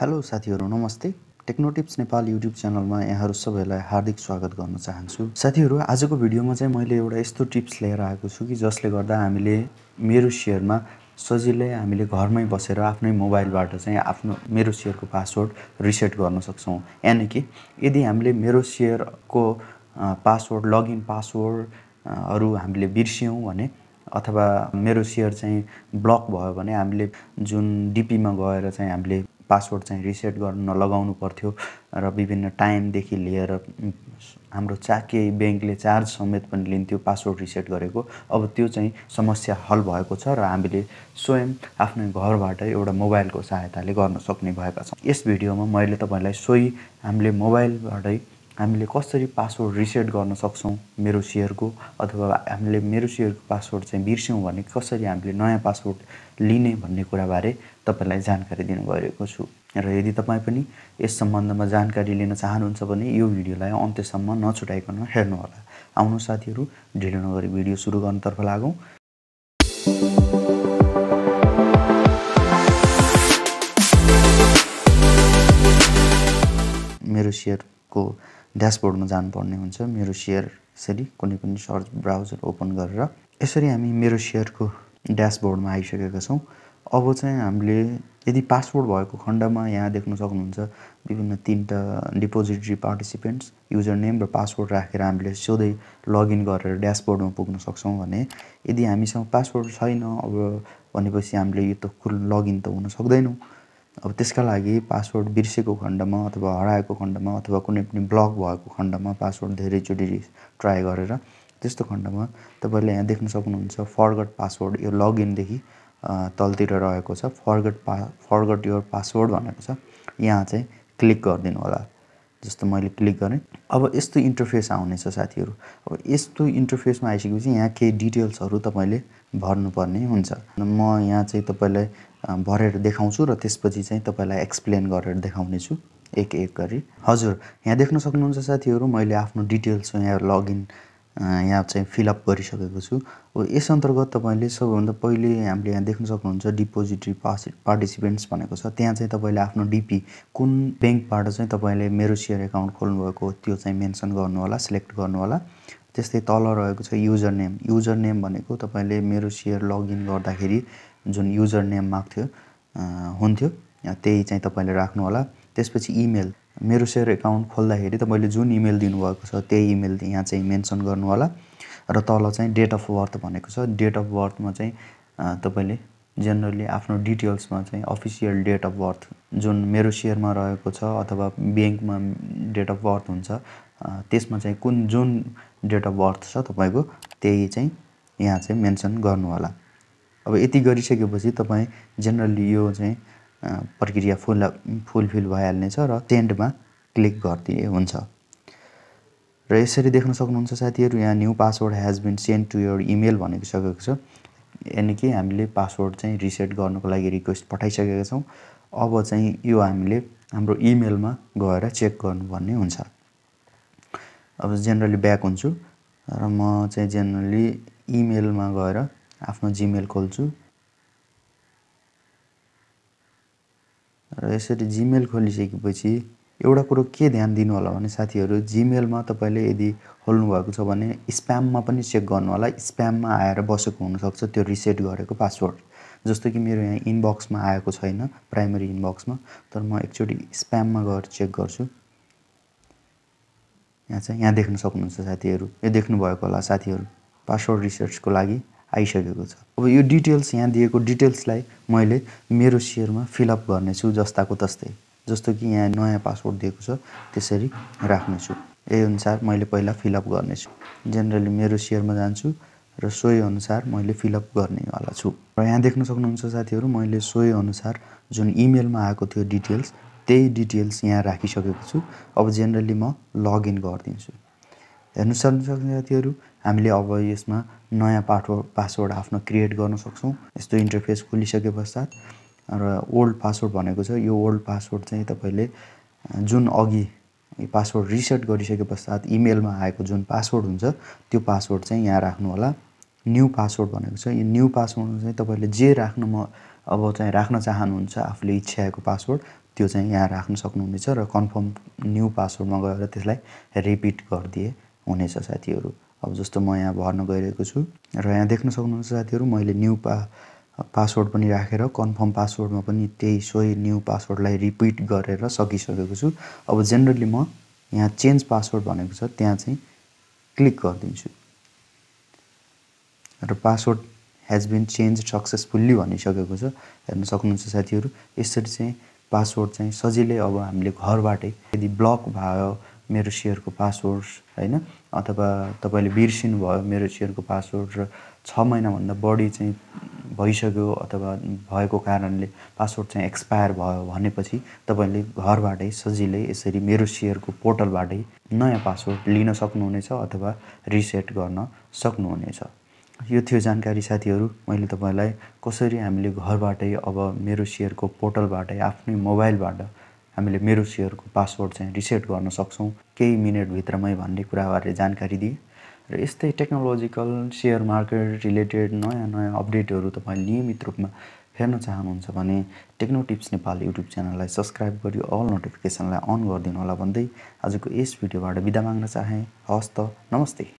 Hello साथीहरू नमस्ते। टेक्नोटिप्स Nepal YouTube च्यानलमा यहाँहरू सबैलाई हार्दिक स्वागत गर्न चाहन्छु। साथीहरू आजको भिडियोमा चाहिँ मैले एउटा यस्तो टिप्स लिएर आएको छु कि जसले गर्दा हामीले मेरो सेयरमा सजिलै हामीले घरमै बसेर आफ्नै मोबाइलबाट चाहिँ आफ्नो मेरो सेयरको पासवर्ड रिसेट गर्न सक्छौँ। यानि कि यदि हामीले मेरो सेयरको पासवर्ड लगइन पासवर्डहरू हामीले बिर्स्यौँ भने अथवा मेरो सेयर चाहिँ ब्लक भयो भने हामीले जुन डिपीमा गएर चाहिँ हामीले पासवर्ड चाहिँ रिसेट गर्न लगाउनु पर्थ्यो र विभिन्न टाइमदेखि लिएर हाम्रो चा केही ब्याङ्कले चार्ज समेत पनि लिन्थ्यो पासवर्ड रिसेट गरेको। अब त्यो चाहिँ समस्या हल भएको छ र हामीले स्वयं आफ्नै घरबाट एउटा मोबाइलको सहायताले गर्न सक्ने भएका छौँ। यस भिडियोमा मैले तपाईँलाई सोही हामीले मोबाइलबाटै हामीले कसरी पासवर्ड रिसेट गर्न सक्छौँ मेरो सेयरको अथवा हामीले मेरो सेयरको पासवर्ड चाहिँ बिर्स्यौँ भने कसरी हामीले नयाँ पासवर्ड लिने भन्ने कुराबारे तपाईँलाई जानकारी दिनु गइरहेको छु। र यदि तपाईँ पनि यस सम्बन्धमा जानकारी लिन चाहनुहुन्छ भने यो भिडियोलाई अन्त्यसम्म नछुटाइकन हेर्नुहोला। आउनु साथीहरू ढिलो नगरी भिडियो सुरु गर्नतर्फ लागौँ। मेरो सेयरको ड्यासबोर्डमा जानुपर्ने हुन्छ मेरो सेयर यसरी कुनै पनि सर्च ब्राउजर ओपन गरेर। यसरी हामी मेरो सेयरको ड्यासबोर्डमा आइसकेका छौँ। अब चाहिँ हामीले यदि पासवर्ड भएको खण्डमा यहाँ देख्न सक्नुहुन्छ विभिन्न तिनवटा डिपोजिटरी पार्टिसिपेन्ट्स युजर नेम र पासवर्ड राखेर हामीले सिधै लगइन गरेर ड्यासबोर्डमा पुग्न सक्छौँ भने यदि हामीसँग पासवर्ड छैन अब भनेपछि हामीले यो त लगइन त हुन सक्दैनौँ। अब त्यसका लागि पासवर्ड बिर्सेको खण्डमा अथवा हराएको खण्डमा अथवा कुनै पनि ब्लक भएको खण्डमा पासवर्ड धेरैचोटि ट्राई गरेर त्यस्तो खण्डमा तपाईँले यहाँ देख्न सक्नुहुन्छ फर्गट पासवर्ड यो लगइनदेखि तलतिर रहेको छ। फर्गट पा फर्गट योर पासवर्ड भनेको छ। यहाँ चाहिँ क्लिक गरिदिनु होला। जस्तो मैले क्लिक गरेँ। अब यस्तो इन्टरफेस आउनेछ साथीहरू। अब यस्तो इन्टरफेसमा आइसकेपछि यहाँ केही डिटेल्सहरू तपाईँले भर्नुपर्ने हुन्छ। म यहाँ चाहिँ तपाईँलाई भरेर देखाउँछु र त्यसपछि चाहिँ तपाईँलाई एक्सप्लेन गरेर देखाउनेछु एक एक गरी। हजुर यहाँ देख्न सक्नुहुन्छ साथीहरू मैले आफ्नो डिटेल्स यहाँ लगइन यहाँ चाहिँ फिलअप गरिसकेको छु। अब यस अन्तर्गत तपाईँले सबैभन्दा पहिले हामीले यहाँ देख्न सक्नुहुन्छ डिपोजिटरी पास पार्टिसिपेन्ट्स भनेको छ। त्यहाँ चाहिँ तपाईँले आफ्नो डिपी कुन ब्याङ्कबाट चाहिँ तपाईँले मेरो सेयर एकाउन्ट खोल्नुभएको त्यो चाहिँ मेन्सन गर्नु होला सिलेक्ट गर्नु होला त्यस्तै तल रहेको छ युजर नेम युजर नेम भनेको तपाईँले मेरो सेयर लगइन गर्दाखेरि जुन युजर नेम माग्थ्यो हुन्थ्यो त्यही चाहिँ तपाईँले राख्नु होला त्यसपछि इमेल मेरो सेयर एकाउन्ट खोल्दाखेरि तपाईँले जुन इमेल दिनुभएको छ त्यही इमेल यहाँ चाहिँ मेन्सन गर्नु होला र तल चाहिँ डेट अफ बर्थ भनेको छ। डेट अफ बर्थमा चाहिँ तपाईँले जेनरली आफ्नो डिटेल्समा चाहिँ अफिसियल डेट अफ बर्थ जुन मेरो सेयरमा रहेको छ अथवा ब्याङ्कमा डेट अफ बर्थ हुन्छ त्यसमा चाहिँ कुन जुन डेट अफ बर्थ छ तपाईँको त्यही चाहिँ यहाँ चाहिँ मेन्सन गर्नु होला अब यति गरिसकेपछि तपाईँ जेनरली यो चाहिँ प्रक्रिया फुल फुलफिल भइहाल्नेछ र सेन्डमा क्लिक गरिदिए हुन्छ। र यसरी देख्न सक्नुहुन्छ साथीहरू यहाँ new password has been sent to your email भनेको सकेको छ। यानि कि हामीले पासवर्ड चाहिँ रिसेट गर्नको लागि रिक्वेस्ट पठाइसकेका छौँ। अब चाहिँ यो हामीले हाम्रो इमेलमा गएर चेक गर्नुपर्ने हुन्छ। अब जेनरली ब्याक हुन्छु। र म चाहिँ जेनरली इमेलमा गएर आफ्नो जिमेल खोल्छु। र यसरी जिमेल खोलिसकेपछि एउटा कुरो के ध्यान दिनु होला भने साथीहरू जिमेलमा तपाईँले यदि खोल्नुभएको छ भने स्प्याममा पनि चेक गर्नु होला स्प्याममा आएर बसेको हुनसक्छ त्यो रिसेट गरेको पासवर्ड जस्तो कि मेरो यहाँ इनबक्समा आएको छैन प्राइमरी इनबक्समा तर म एकचोटि स्प्याममा गएर चेक गर्छु। यहाँ चाहिँ यहाँ देख्न सक्नुहुन्छ साथीहरू। यो देख्नुभएको होला साथीहरू पासवर्ड रिसर्चको लागि। आइसकेको छ। अब यो डिटेल्स यहाँ दिएको डिटेल्सलाई मैले मेरो सेयरमा फिलअप गर्नेछु जस्ताको तस्तै जस्तो कि यहाँ नयाँ पासवर्ड दिएको छ त्यसरी राख्नेछु। यही अनुसार मैले पहिला फिलअप गर्नेछु। जेनरली मेरो सेयरमा जान्छु र सोही अनुसार मैले फिलअप गर्नेवाला छु। र यहाँ देख्न सक्नुहुन्छ साथीहरू मैले सोही अनुसार जुन इमेलमा आएको थियो डिटेल्स त्यही डिटेल्स यहाँ राखिसकेको छु। अब जेनरली म लगइन गरिदिन्छु। हेर्नु सक्नुहुन्छ साथीहरू हामीले अब यसमा नयाँ पासवर्ड पासवर्ड आफ्नो क्रिएट गर्न सक्छौँ। यस्तो इन्टरफेस खोलिसके पश्चात र ओल्ड पासवर्ड भनेको छ यो ओल्ड पासवर्ड चाहिँ तपाईँले जुन अघि पासवर्ड रिसेट गरिसके पश्चात इमेलमा आएको जुन पासवर्ड हुन्छ त्यो पासवर्ड चाहिँ यहाँ राख्नु होला। न्यू पासवर्ड भनेको छ। यो न्यू पासवर्ड चाहिँ तपाईँले जे राख्नु म अब चाहिँ राख्न चाहनुहुन्छ आफूले इच्छाएको पासवर्ड त्यो चाहिँ यहाँ राख्न सक्नुहुनेछ र कन्फर्म न्यू पासवर्डमा गएर त्यसलाई रिपिट गरिदिए। हुनेछ साथीहरू। अब जस्तो म यहाँ भर्न गइरहेको छु र यहाँ देख्न सक्नुहुन्छ साथीहरू मैले न्यू पा पासवर्ड पनि राखेर कन्फर्म पासवर्डमा पनि त्यही सोही न्यू पासवर्डलाई रिपिट गरेर सकिसकेको छु। अब जेनरली म यहाँ चेन्ज पासवर्ड भनेको छ त्यहाँ चाहिँ क्लिक गरिदिन्छु। र password has been change successfully भनिसकेको छ। हेर्न सक्नुहुन्छ साथीहरू यसरी चाहिँ पासवर्ड चाहिँ सजिलै अब हामीले घरबाटै यदि ब्लक भयो मेरो सेयरको पासवर्ड होइन? अथवा तपाईँले बिर्सिनु भयो मेरो सेयरको पासवर्ड र छ महिनाभन्दा बढी चाहिँ भइसक्यो अथवा भएको कारणले पासवर्ड चाहिँ एक्सपायर भयो भनेपछि तपाईँले घरबाटै सजिलै यसरी मेरो सेयरको पोर्टलबाटै नयाँ पासवर्ड लिन सक्नुहुनेछ अथवा रिसेट गर्न सक्नुहुनेछ। यो थियो जानकारी साथीहरू मैले तपाईँलाई कसरी हामीले घरबाटै अब मेरो सेयरको पोर्टलबाटै आफ्नै मोबाइलबाट हामीले मेरो सेयरको पासवर्ड चाहिँ रिसेट गर्न सक्छौँ। केही मिनटभित्रमै भन्ने कुराबारे जानकारी दिएँ। र यस्तै टेक्नोलोजिकल सेयर मार्केट रिलेटेड नयाँ नयाँ अपडेटहरू तपाईँ नियमित रूपमा हेर्न चाहनुहुन्छ भने टेक्नो टिप्स नेपाल युट्युब च्यानललाई सब्सक्राइब गरी अल नोटिफिकेसनलाई अन गरिदिनु होला भन्दै आजको यस भिडियोबाट बिदा माग्न चाहेँ। हवस् त नमस्ते।